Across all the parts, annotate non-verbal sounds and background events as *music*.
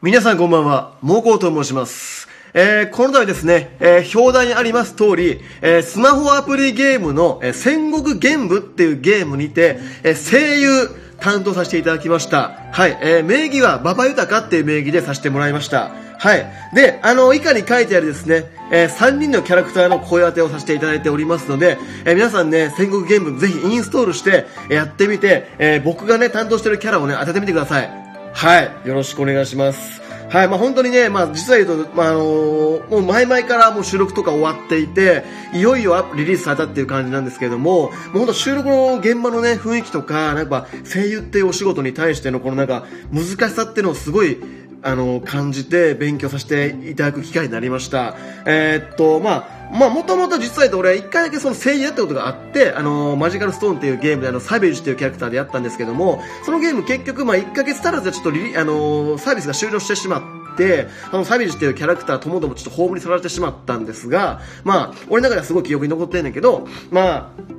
皆さんこんばんは、モコと申します。えー、この度ですね、えー、表題にあります通り、えー、スマホアプリゲームの、えー、戦国玄武っていうゲームにて、えー、声優担当させていただきました。はい、えー、名義は馬場豊っていう名義でさせてもらいました。はい。で、あの、以下に書いてあるですね、えー、3人のキャラクターの声当てをさせていただいておりますので、えー皆さんね、戦国ゲームぜひインストールして、やってみて、えー僕がね、担当してるキャラをね、当ててみてください。はい。よろしくお願いします。はい。まあ本当にね、まあ実は言うと、まああのーもう前々からもう収録とか終わっていて、いよいよリリースされたっていう感じなんですけれども、もう本当収録の現場のね、雰囲気とか、なんか声優っていうお仕事に対してのこのなんか難しさっていうのをすごい、あの、感じて勉強させていただく機会になりました。えーっと、まあ、まあ、もともと実は言うと俺は一回だけその声優やったことがあって、あの、マジカルストーンっていうゲームであの、サベージっていうキャラクターでやったんですけども、そのゲーム結局まあ1ヶ月足らずでちょっとリリあの、サービスが終了してしまって、あの、サベージっていうキャラクターともどもちょっと葬り去られてしまったんですが、まあ、俺の中ではすごい記憶に残ってんねんけど、まあ、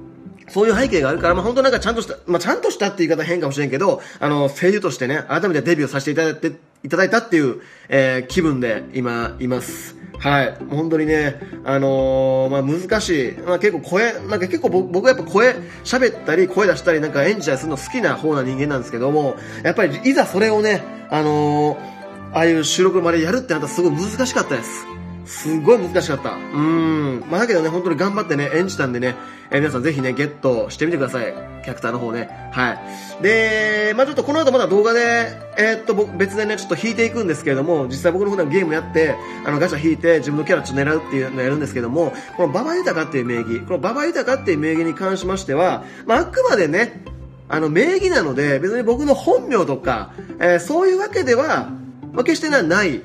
そういう背景があるから、まあ、本当なんかちゃんとした、まあ、ちゃんとしたって言い方変かもしれんけど、あの、声優としてね、改めてデビューさせていただいて、いただいたっていう、えー気分で今、います。はい。本当にね、あのーまあ、難しい。まあ、結構声、なんか結構僕僕はやっぱ声、喋ったり、声出したり、なんか演じたりするの好きな方な人間なんですけども、やっぱりいざそれをね、あのーああいう収録までやるってなったらすごい難しかったです。すごい難しかった。うん。まあだけどね、本当に頑張ってね、演じたんでね、えー皆さんぜひね、ゲットしてみてください。キャラクターの方ね。はい。で、まあちょっとこの後まだ動画で、えーっと、僕別でね、ちょっと引いていくんですけれども、実際僕の方でもゲームやって、あの、ガチャ引いて自分のキャラちょっと狙うっていうのをやるんですけども、この馬場豊っていう名義、この馬場豊っていう名義に関しましては、まああくまでね、あの、名義なので、別に僕の本名とか、えーそういうわけでは、まあ、決してなない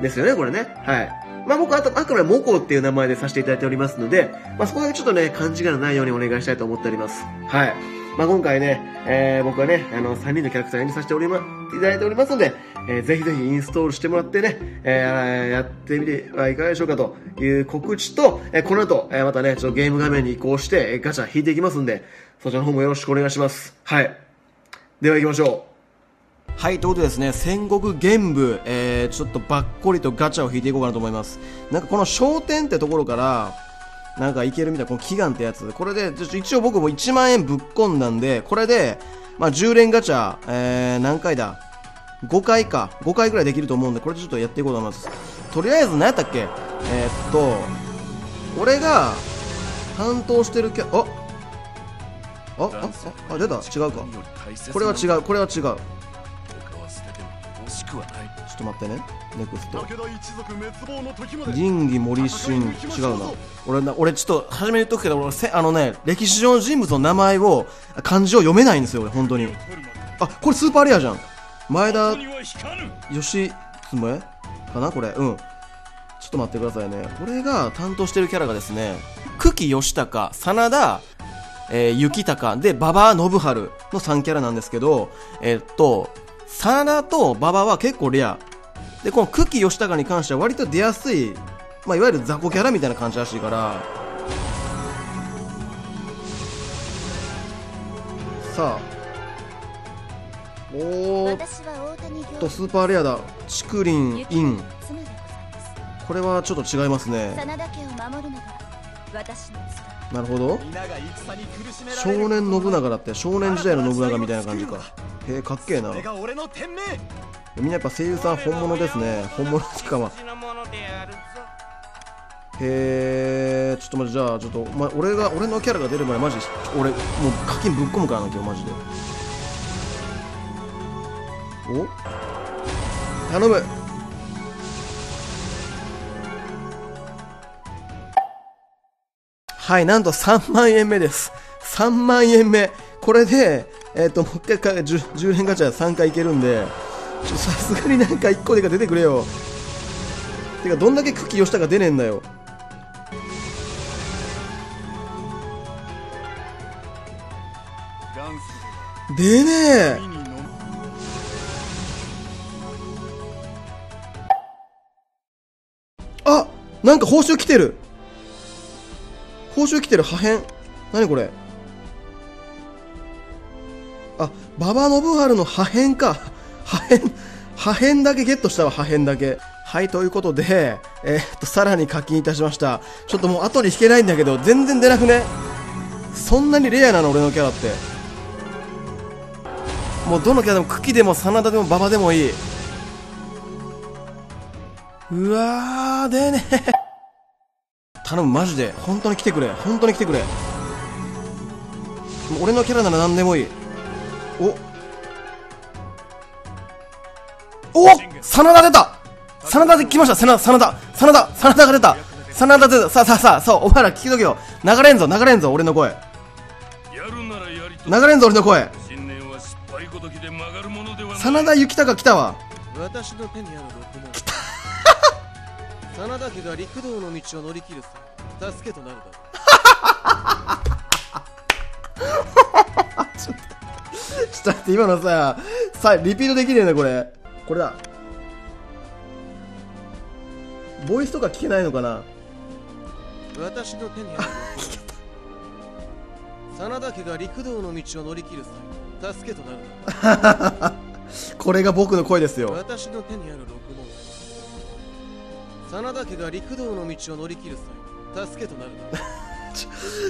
ですよね、これね。はい。まあ僕はあくまでモコっていう名前でさせていただいておりますので、まあそこだけちょっとね、勘違いのないようにお願いしたいと思っております。はい。まあ今回ね、えー僕はね、あの、3人のキャラクター演じさせておりま、いただいておりますので、えーぜひぜひインストールしてもらってね、えーやってみてはいかがでしょうかという告知と、えーこの後、えーまたね、ちょっとゲーム画面に移行して、えーガチャ引いていきますんで、そちらの方もよろしくお願いします。はい。では行きましょう。はい、ということですね、戦国玄武、えー、ちょっとばっこりとガチャを引いていこうかなと思います。なんかこの商店ってところから、なんかいけるみたいな、この祈願ってやつ。これで、一応僕も1万円ぶっ込んだんで、これで、まあ10連ガチャ、えー、何回だ ?5 回か。5回ぐらいできると思うんで、これでちょっとやっていこうと思います。とりあえず、何やったっけ？えー、っと、俺が担当してるキャあああああ出た違うかこれは違うこれは違うと待ってね。ネクスト。仁義森進。違うな。俺な俺ちょっと初めに言っとくけど俺せあのね歴史上の人物の名前を漢字を読めないんですよ俺本当に。あこれスーパーレアじゃん。前田義経？かな？これ。うん。ちょっと待ってくださいね。俺が担当してるキャラがですね久喜義高真田えー、雪高で馬場信春の3キャラなんですけど、えーっと、真田と馬場は結構レア。で、この久喜義高に関しては割と出やすい、まあ、いわゆる雑魚キャラみたいな感じらしいから、さあ、おーっと、スーパーレアだ。竹林イン。これはちょっと違いますね。なるほど。少年信長だって、少年時代の信長みたいな感じか。へえ、かっけえな。みんなやっぱ声優さん本物ですね。本物っていうかま。へえ、ちょっと待って、じゃあ、ちょっと、ま、俺が、俺のキャラが出る前、マジ、俺、もう課金ぶっ込むからな、今日、マジで。お？頼むはい、なんと3万円目です。3万円目。これで、えっ、と、もう一回 10, 10連ガチャ3回いけるんで、さすがになんか1個でか出てくれよ。てか、どんだけ久喜吉高出ねえんだよ。出ねえ。あなんか報酬来てる。報酬来てる破片。何これ。あ馬場信春の破片か。破片破片だけゲットしたわ、破片だけ。はい、ということで、えーっと、さらに課金いたしました。ちょっともう後に引けないんだけど、全然出なくね？そんなにレアなの、俺のキャラって。もうどのキャラでも、茎でも、真田でも、馬場でもいい。うわー、でね頼む、マジで。本当に来てくれ。本当に来てくれ。俺のキャラなら何でもいい。おお真田出た。真田で来ました。真田真田。真田真田が出た。真田出た。さあさあさあそうお前ら聞きとけよ。流れんぞ流れんぞ俺の声。流れんぞ俺の声。真田幸隆来たわ。私の手にある六文真田家が陸道の道を乗り切る際助けとなるだろうちょっと待って今のささリピートできねえなこれ。これだ。ボイスとか聞けないのかな？う私の手にある。真田家が陸道の道を乗り切る際助けとなる。だ *laughs* これが僕の声ですよ。私の手にある六文真田家が陸道の道を乗り切る際助けとなる。だろう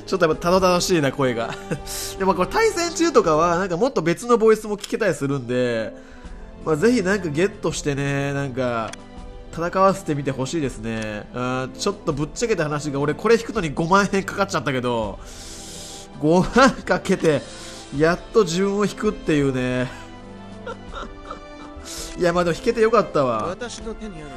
ちょっとやっぱたどたどしいな声が。*laughs* でもこれ対戦中とかはなんかもっと別のボイスも聞けたりするんで、まあ、ぜひなんかゲットしてねなんか戦わせてみてほしいですね。あーちょっとぶっちゃけた話が俺これ引くのに5万円かかっちゃったけど5万かけてやっと自分を引くっていうね。いやまあでも引けてよかったわ。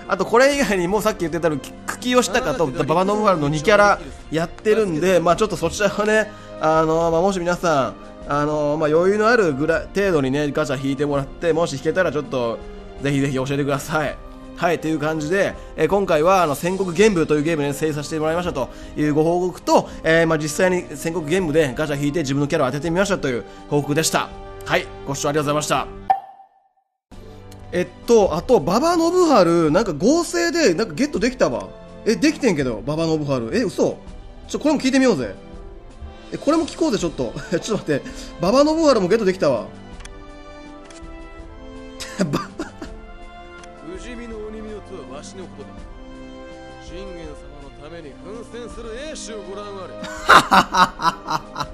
あとこれ以外にもさっき言ってたの茎吉高と馬場信春の2キャラやってるんで、まあ、ちょっとそちらはね、あのまあ、もし皆さん、あのまあ、余裕のあるぐら程度にねガチャ引いてもらってもし引けたらちょっとぜひぜひ教えてください。はい、という感じで、えー今回はあの戦国玄武というゲームで制作させてもらいましたというご報告と、えーまあ、実際に戦国玄武でガチャ引いて自分のキャラを当ててみましたという報告でした。はい、ご視聴ありがとうございました。えっと、あと、馬場信春、なんか合成で、なんかゲットできたわ。え、できてんけど、馬場信春。え、嘘ちょ、これも聞いてみようぜ。え、これも聞こうぜ、ちょっと。*laughs* ちょっと待って。馬場信春もゲットできたわ。*laughs* ば不死身の鬼身のとはわしのことだ信玄様のために奮戦する英雄をご覧あれ *laughs*